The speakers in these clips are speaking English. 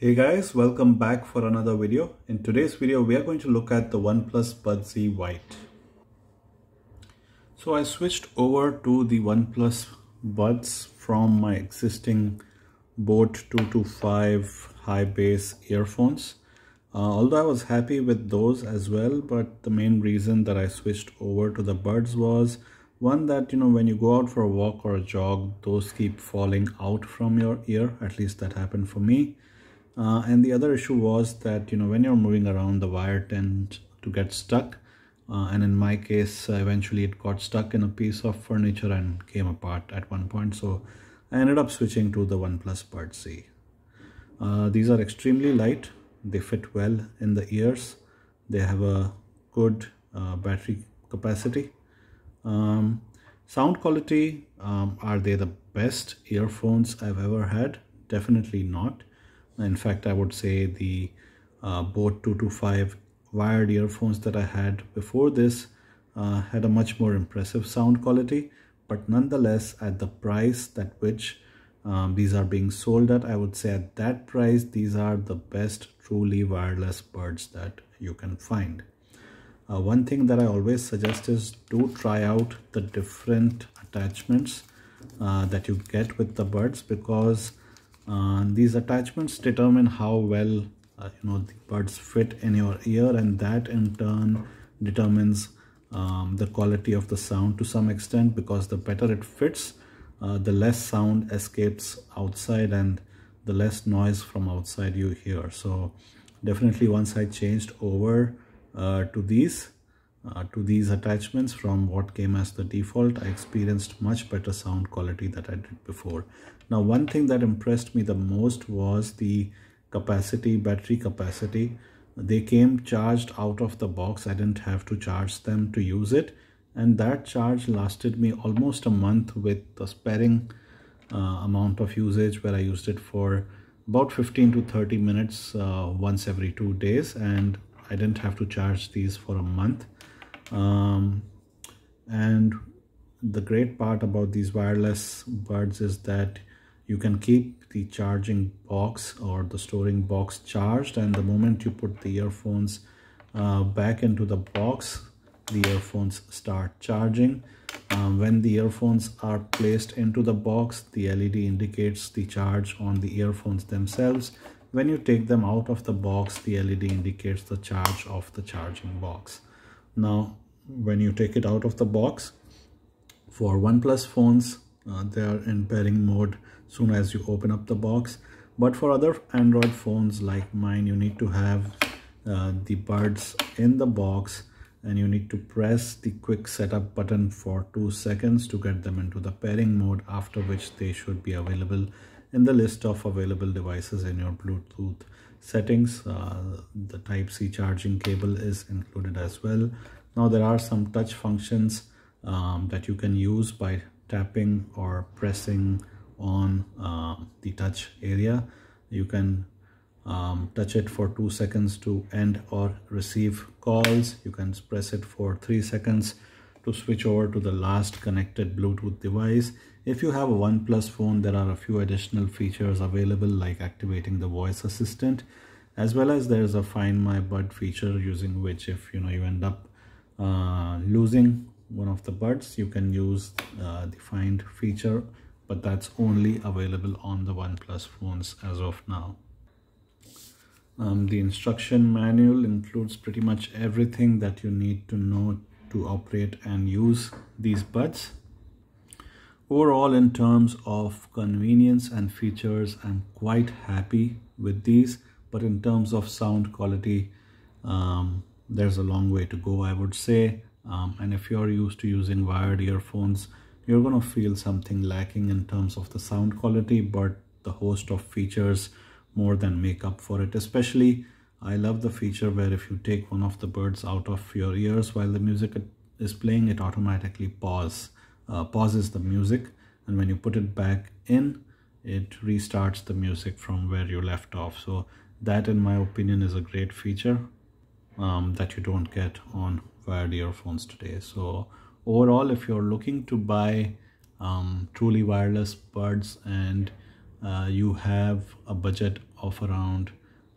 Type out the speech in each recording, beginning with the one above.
Hey guys, welcome back for another video. In today's video, we are going to look at the OnePlus Buds Z White. So I switched over to the OnePlus Buds from my existing Boat 225 high bass earphones. Uh, although I was happy with those as well, but the main reason that I switched over to the Buds was one that, you know, when you go out for a walk or a jog, those keep falling out from your ear. At least that happened for me. Uh, and the other issue was that, you know, when you're moving around, the wire tend to get stuck. Uh, and in my case, uh, eventually it got stuck in a piece of furniture and came apart at one point. So I ended up switching to the OnePlus Buds Z. Uh, these are extremely light. They fit well in the ears. They have a good uh, battery capacity. Um, sound quality, um, are they the best earphones I've ever had? Definitely not in fact i would say the uh, Boat 225 wired earphones that i had before this uh, had a much more impressive sound quality. But nonetheless at the price that which um, these are being sold at i would say at that price these are the best truly wireless buds that you can find. Uh, one thing that i always suggest is to try out the different attachments uh, that you get with the buds because uh, these attachments determine how well uh, you know the buds fit in your ear and that in turn determines um, the quality of the sound to some extent because the better it fits uh, the less sound escapes outside and the less noise from outside you hear. So definitely once I changed over uh, to these uh, to these attachments from what came as the default I experienced much better sound quality that I did before. Now one thing that impressed me the most was the capacity battery capacity. They came charged out of the box. I didn't have to charge them to use it. And that charge lasted me almost a month with the sparing uh, amount of usage where I used it for about 15 to 30 minutes uh, once every two days. And I didn't have to charge these for a month um, and the great part about these wireless buds is that you can keep the charging box or the storing box charged and the moment you put the earphones uh, back into the box the earphones start charging. Um, when the earphones are placed into the box the LED indicates the charge on the earphones themselves. When you take them out of the box the LED indicates the charge of the charging box now when you take it out of the box for OnePlus phones uh, they are in pairing mode soon as you open up the box. But for other Android phones like mine you need to have uh, the buds in the box and you need to press the quick setup button for two seconds to get them into the pairing mode after which they should be available in the list of available devices in your Bluetooth settings. Uh, the Type-C charging cable is included as well. Now there are some touch functions um, that you can use by tapping or pressing on uh, the touch area. You can um, touch it for two seconds to end or receive calls. You can press it for three seconds to switch over to the last connected Bluetooth device. If you have a OnePlus phone, there are a few additional features available like activating the voice assistant as well as there's a find my bud feature using which if you know you end up uh, losing one of the buds you can use uh, the find feature but that's only available on the OnePlus phones as of now. Um, the instruction manual includes pretty much everything that you need to know to operate and use these buds. Overall, in terms of convenience and features, I'm quite happy with these. But in terms of sound quality, um, there's a long way to go, I would say. Um, and if you're used to using wired earphones, you're going to feel something lacking in terms of the sound quality, but the host of features more than make up for it. Especially, I love the feature where if you take one of the birds out of your ears while the music is playing, it automatically pause, uh, pauses the music. And when you put it back in, it restarts the music from where you left off. So that, in my opinion, is a great feature um, that you don't get on wired earphones today so overall if you're looking to buy um, truly wireless buds and uh, you have a budget of around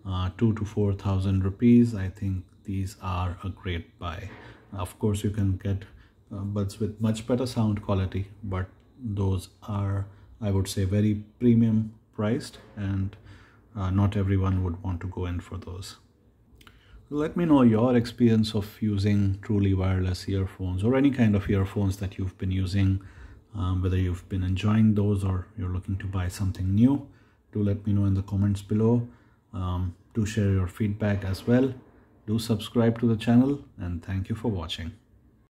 uh, two to four thousand rupees. I think these are a great buy. Of course you can get uh, buds with much better sound quality but those are I would say very premium priced and uh, not everyone would want to go in for those. Let me know your experience of using truly wireless earphones or any kind of earphones that you've been using um, whether you've been enjoying those or you're looking to buy something new. Do let me know in the comments below um, do share your feedback as well. Do subscribe to the channel and thank you for watching